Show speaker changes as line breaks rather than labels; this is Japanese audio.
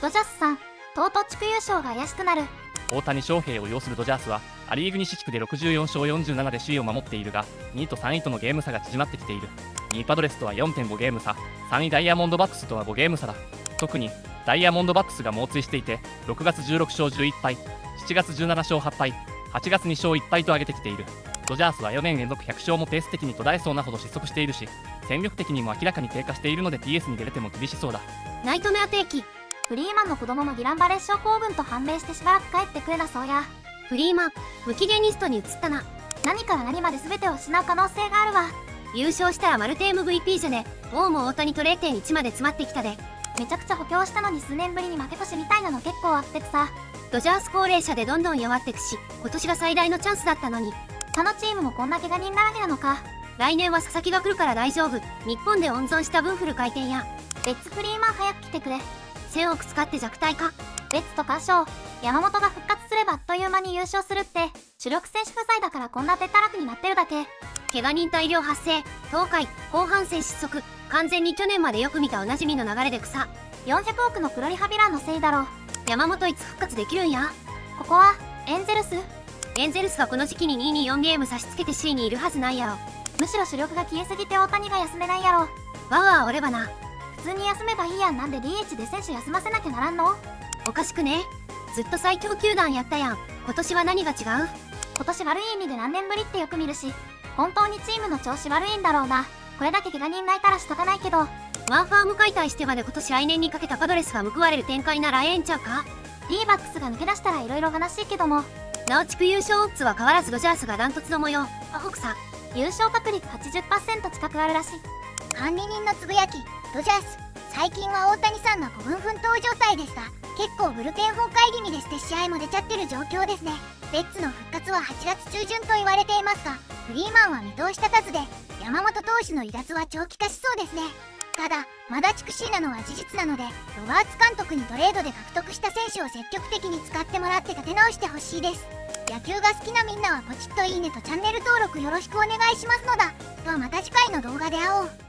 ドジャースさんとうとう地区優勝が怪しくなる。
大谷翔平を擁するドジャースはア・リーグ西地区で64勝47で首位を守っているが2位と3位とのゲーム差が縮まってきている。2位パドレスとは4.5ゲーム差。3位ダイヤモンドバックスとは5ゲーム差だ。特にダイヤモンドバックスが猛追していて6月16勝11敗7月17勝8敗8月2勝1敗と上げてきている。ドジャースは4年連続100勝もペース的に途絶えそうなほど失速しているし戦力的にも明らかに低下しているので TS に出れても厳しそうだ。
ナイトメア定期
フリーマンの子供のギランバレッ症候群と判明してしばらく帰ってくれなそうや。
フリーマン無期限リストに移ったな。
何から何まで全てを失う可能性があるわ。
優勝したらマルテ MVP じゃね。もうも大谷と0.1まで詰まってきたで。
めちゃくちゃ補強したのに数年ぶりに負け越しみたいなの結構あってくさ。
ドジャース高齢者でどんどん弱ってくし今年が最大のチャンスだったのに。
他のチームもこんな怪我人だらけなのか。
来年は佐々木が来るから大丈夫。日本で温存した分フル回転や。
レッツフリーマン早く来てくれ
1000億使って弱体化。
レッツと歌唱山本が復活すればあっという間に優勝するって。主力選手不在だからこんな手ったらくになってるだけ。
怪我人大量発生。東海後半戦失速。完全に去年までよく見たおなじみの流れで草。
400億の黒リハビランのせいだろう。
山本いつ復活できるんや？
ここはエンゼルス？
エンゼルスがこの時期に2位に4ゲーム差し付けて C にいるはずないやろ。
むしろ主力が消えすぎて大谷が休めないやろ。
わわ俺ばな。
普通に休めばいいやん。なんで DH で選手休ませなきゃならんの？
おかしくね？ずっと最強球団やったやん。今年は何が違う？
今年悪い意味で何年ぶりってよく見るし。本当にチームの調子悪いんだろうな。これだけ怪我人泣いたら仕方ないけど。
ワンファーム解体してまで今年来年にかけたパドレスが報われる展開ならええんちゃうか
？D バックスが抜け出したら色々悲しいけども
なお地区優勝オッズは変わらずドジャースがダントツの模様。アホくさ
優勝確率80%近くあるらしい
管理人のつぶやきドジャース。最近は大谷さんが5分奮闘状態でした。結構ブルペン崩壊気味ですって試合も出ちゃってる状況ですね。レッツの復活は8月中旬と言われていますがフリーマンは見通し立たずで山本投手の離脱は長期化しそうですね。ただまだ蓄シーなのは事実なのでロバーツ監督にトレードで獲得した選手を積極的に使ってもらって立て直してほしいです。野球が好きなみんなはポチッといいねとチャンネル登録よろしくお願いしますのだ。ではまた次回の動画で会おう。